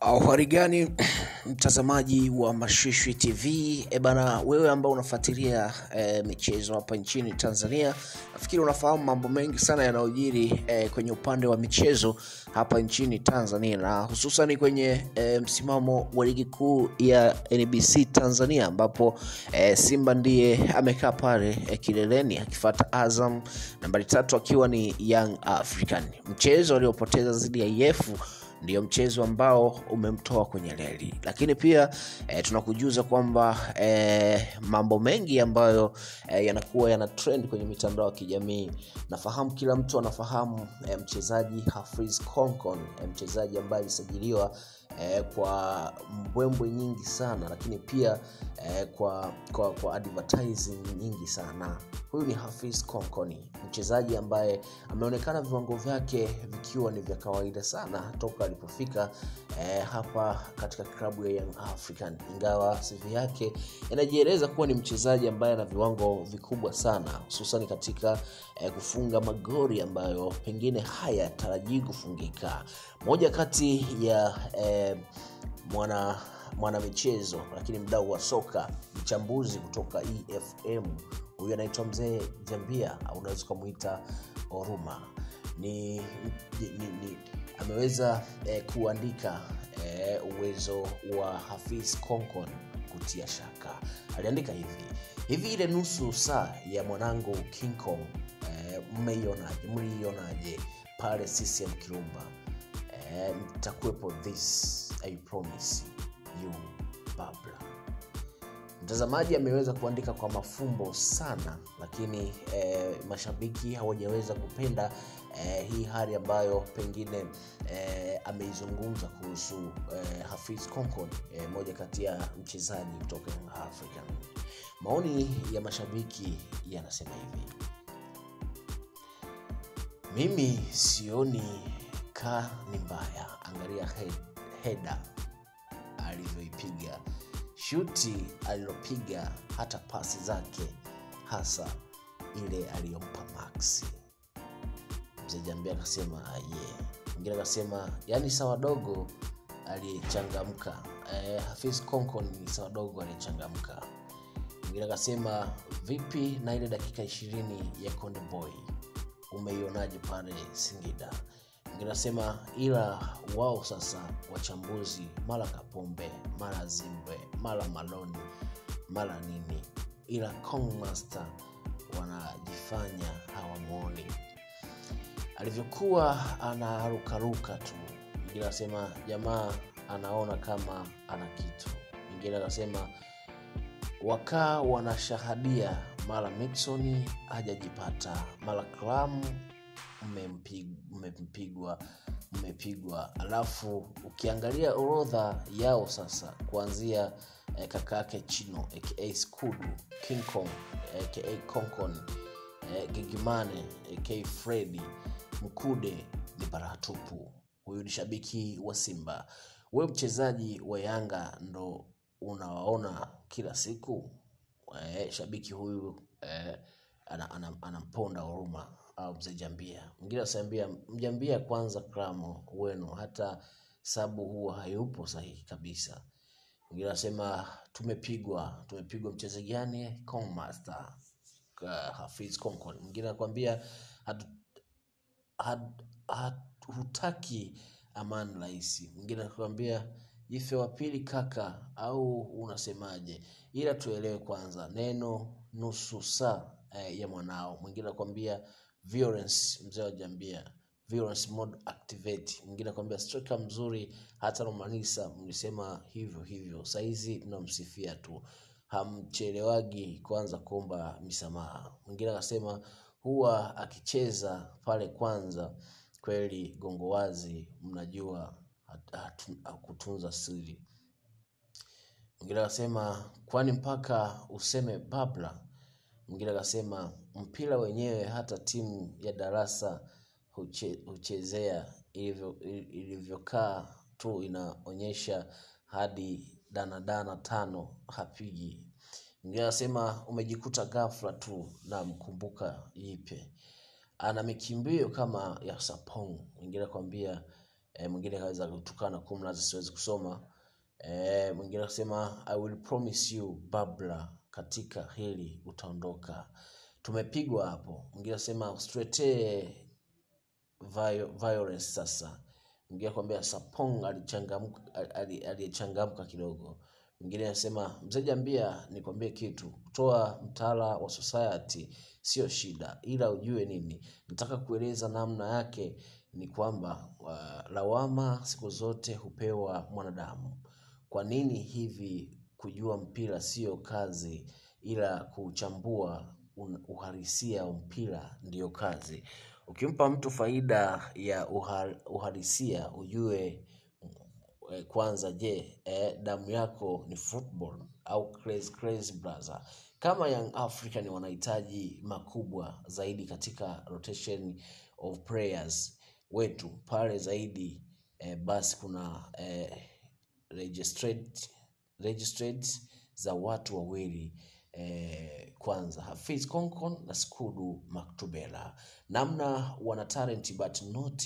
Habari gani mtazamaji wa Mashwishwi TV? E bana, wewe ambao unafuatilia e, michezo hapa nchini Tanzania, nafikiri unafahamu mambo mengi sana yanayojiri e, kwenye upande wa michezo hapa nchini Tanzania na hususan kwenye e, msimamo wa ligi kuu ya NBC Tanzania ambapo e, Simba ndiye amekaa pale e, kileleni akifuata Azam nambari tatu akiwa ni Young African. Mchezo aliopoteza zidi ya Yefu ndio mchezo ambao umemtoa kwenye reli, lakini pia e, tunakujuza kwamba e, mambo mengi ambayo e, yanakuwa yana trend kwenye mitandao ya kijamii. Nafahamu kila mtu anafahamu e, mchezaji Hafiz Konkon e, mchezaji ambaye alisajiliwa e, kwa mbwembwe nyingi sana, lakini pia e, kwa, kwa, kwa advertising nyingi sana. Huyu ni Hafiz Konkoni, mchezaji ambaye ameonekana viwango vyake vikiwa ni vya kawaida sana toka alipofika eh, hapa katika klabu ya Young African, ingawa CV yake inajieleza kuwa ni mchezaji ambaye ana viwango vikubwa sana, hususan katika eh, kufunga magori ambayo pengine haya tarajii kufungika. Moja kati ya eh, mwana mwanamichezo lakini mdau wa soka mchambuzi kutoka EFM huyu anaitwa mzee Jambia au unaweza ukamwita Oruma. Ni, ni, ni, ni ameweza eh, kuandika eh, uwezo wa Hafiz Konkon kutia shaka. Aliandika hivi hivi, ile nusu saa ya mwanangu King Kong eh, mmeionaje? Mliionaje pale CCM Kirumba? Eh, mtakuwepo this I promise you Babla. Mtazamaji ameweza kuandika kwa mafumbo sana, lakini eh, mashabiki hawajaweza kupenda eh, hii hali ambayo pengine eh, ameizungumza kuhusu eh, Hafiz concord eh, moja kati ya mchezaji kutoka afrika. Maoni ya mashabiki yanasema hivi: mimi sioni ka ni mbaya, angalia he, heda alivyoipiga shuti alilopiga hata pasi zake hasa ile aliyompa Maxi. Mzee Jambia akasema ye, mwingine akasema yani sawa dogo aliyechangamka. Eh, Hafiz Konkon ni sawa dogo aliyechangamka. Mwingine akasema vipi na ile dakika ishirini ya Konde Boy umeionaje pale Singida? Anasema ila wao sasa wachambuzi, mara Kapombe, mara Zimbwe, mara Maloni, mara nini, ila Kong Master wanajifanya hawamwoni alivyokuwa anarukaruka tu. Mwingine anasema jamaa anaona kama ana kitu. Mwingine anasema wakaa wanashahadia, mara Mixon hajajipata, mara Klamu mmepigwa mmepigwa. Alafu ukiangalia orodha yao sasa, kuanzia eh, kaka yake Chino aka Skudu, King aka Konkon, eh, Gigimane aka Fredi Mkude ni baratupu. Huyu ni shabiki wa Simba. We mchezaji wa Yanga ndo unawaona kila siku eh, shabiki huyu eh, anamponda ana, ana huruma au mzee Jambia. Mwingine asambia mjambia kwanza kramo wenu, hata sabu huwa hayupo sahihi kabisa. Mwingine anasema tumepigwa, tumepigwa mchezo gani? Master Hafiz Konkon. Mwingine anakuambia hutaki amani rahisi. Mwingine anakuambia ife wa pili kaka, au unasemaje? Ila tuelewe kwanza neno nusu saa eh, ya mwanao. Mwingine anakwambia violence, mzee wa Jambia, mode activate. Mwingine akwambia striker mzuri, hata Romanisa mlisema hivyo hivyo, saizi mnamsifia tu, hamchelewagi kwanza kuomba misamaha. Mwingine akasema huwa akicheza pale kwanza kweli gongo wazi, mnajua kutunza siri. Mwingine akasema kwani mpaka useme babla. Mwingine akasema mpira wenyewe hata timu ya darasa huche, huchezea ilivyokaa tu inaonyesha hadi danadana tano hapigi. Mwingine akasema umejikuta ghafla tu na mkumbuka ipe ana mikimbio kama ya Sapong. Mwingine akwambia e, mwingine kaweza kutukana kumla siwezi kusoma e, mwingine akasema I will promise you Babla, katika hili utaondoka. Tumepigwa hapo. Mwingine sema straight sasa. Mwingine akwambia Sapong alichangamka ali- aliyechangamka kidogo. Mwingine anasema mzee Jambia, nikwambie kitu, kutoa mtaala wa society sio shida, ila ujue nini, nataka kueleza namna yake ni kwamba uh, lawama siku zote hupewa mwanadamu. Kwa nini hivi? Kujua mpira sio kazi, ila kuchambua uhalisia wa mpira ndiyo kazi. Ukimpa mtu faida ya uhal- uhalisia, ujue eh, kwanza, je, eh, damu yako ni football au crazy brother? Kama Young African wanahitaji makubwa zaidi katika rotation of players wetu pale zaidi eh, basi kuna registered, registered za watu wawili eh, kwanza Hafiz Konkon na Skudu Maktubela, namna wana talent but not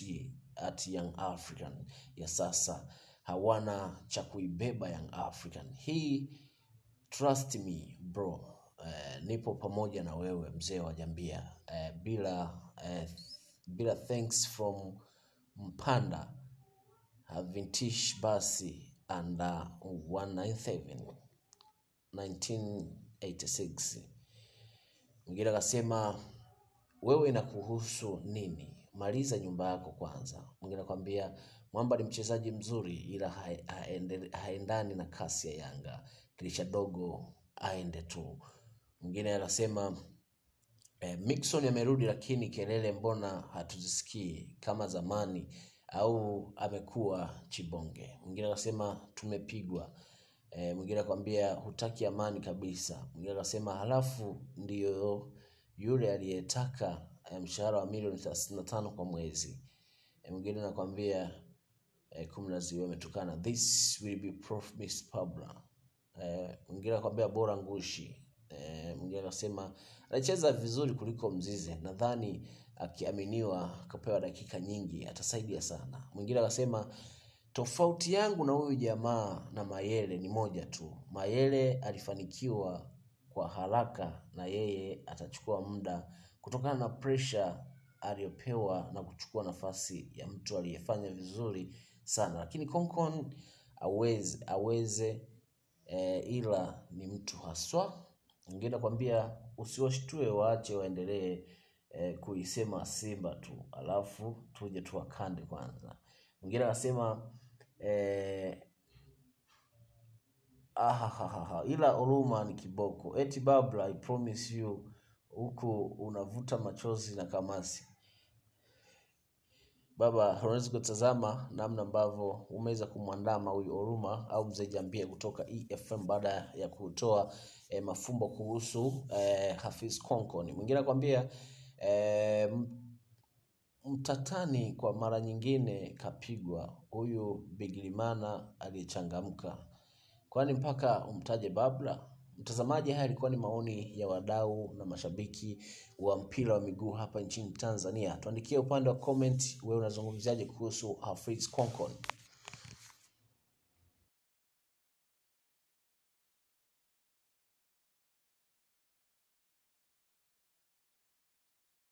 at Young African ya sasa, hawana cha kuibeba Young African. Hii. Trust me bro, eh, nipo pamoja na wewe mzee wa Jambia eh, bila eh, bila thanks from Mpanda. Havintish basi under 197 1986. Mwingine akasema wewe inakuhusu nini? Maliza nyumba yako kwanza. Mwingine akwambia Mwamba ni mchezaji mzuri ila haendani na kasi ya Yanga, dirisha dogo aende tu. Mwingine anasema Eh, Mixon amerudi lakini kelele mbona hatuzisikii kama zamani au amekuwa chibonge? Mwingine akasema tumepigwa. E, mwingine akwambia hutaki amani kabisa. Mwingine akasema halafu ndiyo yule aliyetaka e, mshahara wa milioni thelathini na tano kwa mwezi. E, mwingine anakwambia kumlazi wewe ametukana this will be prof Miss Pabla. E, mwingine akwambia bora ngushi. Eh, mwingine akasema anacheza vizuri kuliko Mzize, nadhani akiaminiwa akapewa dakika nyingi atasaidia sana. Mwingine akasema tofauti yangu na huyu jamaa na Mayele ni moja tu, Mayele alifanikiwa kwa haraka na yeye atachukua muda kutokana na pressure aliyopewa na kuchukua nafasi ya mtu aliyefanya vizuri sana, lakini Konkon aweze, aweze e, ila ni mtu haswa. Mwingine kwambia usiwashtue, waache waendelee eh, kuisema Simba tu, alafu tuje tuwakande kwanza. Mwingine anasema ahahaha, ila huruma ni kiboko. Eti Babla, I promise you, huku unavuta machozi na kamasi. Baba, unaweza kutazama namna ambavyo umeweza kumwandama huyu Oruma au mzee Jambia kutoka EFM baada ya kutoa eh, mafumbo kuhusu eh, Hafiz Konkoni. Mwingine akwambia eh, mtatani kwa mara nyingine kapigwa huyu biglimana aliyechangamka, kwani mpaka umtaje Babla? Mtazamaji, haya yalikuwa ni maoni ya wadau na mashabiki wa mpira wa miguu hapa nchini Tanzania. Tuandikie upande wa comment, wewe unazungumziaje kuhusu Hafiz Konkon?